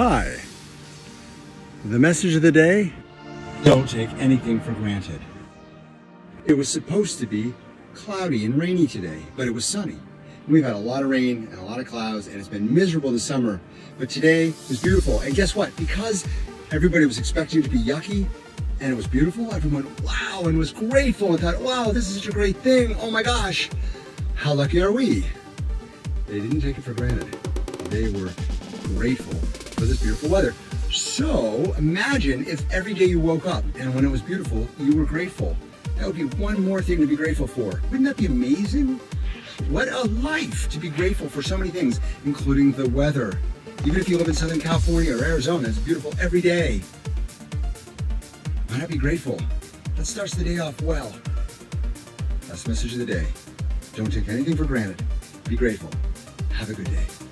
Hi. The message of the day don't take anything for granted. It was supposed to be cloudy and rainy today, but it was sunny. We've had a lot of rain and a lot of clouds, and it's been miserable this summer. But today was beautiful. And guess what? Because everybody was expecting it to be yucky and it was beautiful, everyone went, wow, and was grateful and thought, wow, this is such a great thing. Oh my gosh. How lucky are we? They didn't take it for granted. They were grateful for this beautiful weather. So imagine if every day you woke up and when it was beautiful, you were grateful. That would be one more thing to be grateful for. Wouldn't that be amazing? What a life to be grateful for so many things, including the weather. Even if you live in Southern California or Arizona, it's beautiful every day. Why not be grateful? That starts the day off well. That's the message of the day. Don't take anything for granted. Be grateful. Have a good day.